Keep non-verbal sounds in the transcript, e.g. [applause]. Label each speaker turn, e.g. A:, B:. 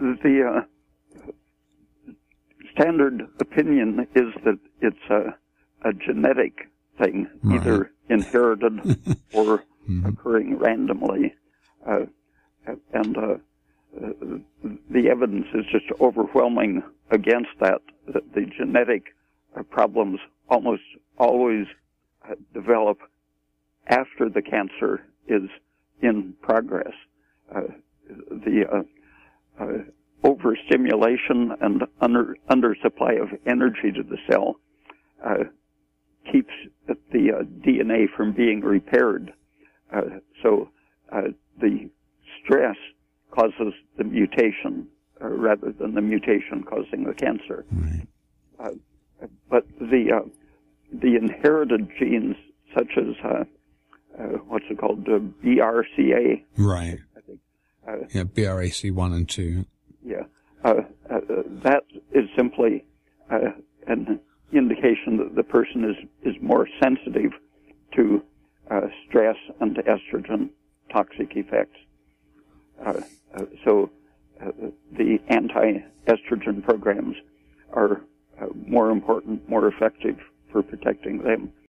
A: the uh, standard opinion is that it's a, a genetic thing,
B: Right.
A: either inherited [laughs] or
B: Mm-hmm.
A: occurring randomly. Uh, and uh, uh, the evidence is just overwhelming against that. That the genetic uh, problems almost always uh, develop after the cancer is in progress. Uh, the uh, overstimulation and under undersupply of energy to the cell uh, keeps the uh, DNA from being repaired. Uh, so uh, the stress causes the mutation uh, rather than the mutation causing the cancer.
B: Right.
A: Uh, but the uh, the inherited genes, such as uh, uh, what's it called, uh, BRCA,
B: Right.
A: Uh,
B: Yeah, BRCA one and two.
A: yeah, uh, uh, that is simply uh, an indication that the person is is more sensitive to uh, stress and to estrogen toxic effects. Uh, uh, so uh, the anti-estrogen programs are uh, more important, more effective for protecting them.